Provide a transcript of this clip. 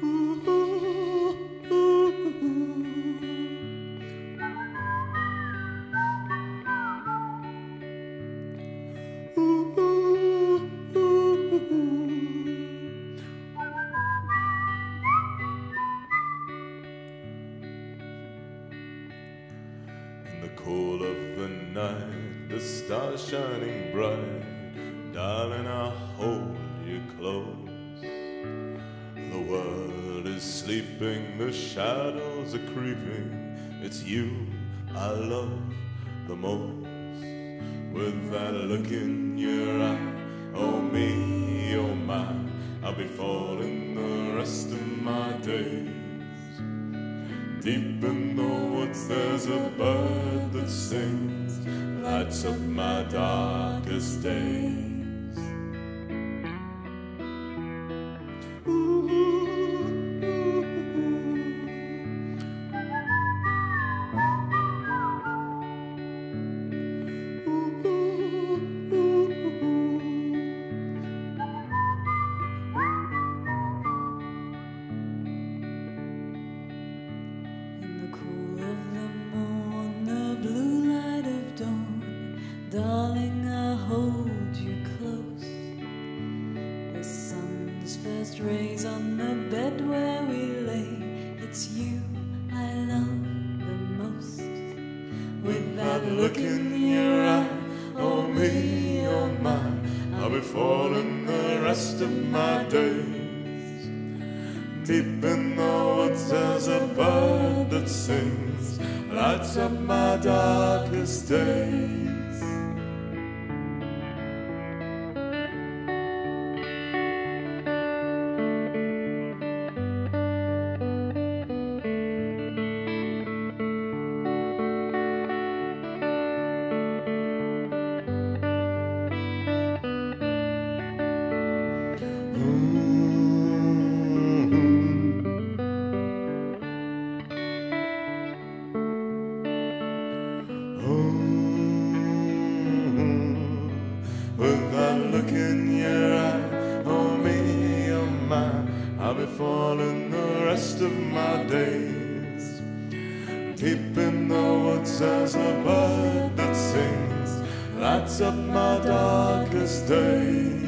In the cool of the night, the stars shining bright. Darling, I'll hold you close. World is sleeping, the shadows are creeping. It's you I love the most. With that look in your eye, oh me, oh my, I'll be falling the rest of my days. Deep in the woods, there's a bird that sings, lights up my darkest days. Sun's first rays on the bed where we lay, it's you I love the most. With that look in your eye, oh me, oh my, I'll be falling the rest of my days. Deep in the woods, there's a bird that sings, lights up my darkest days. Up that's of my darkest days.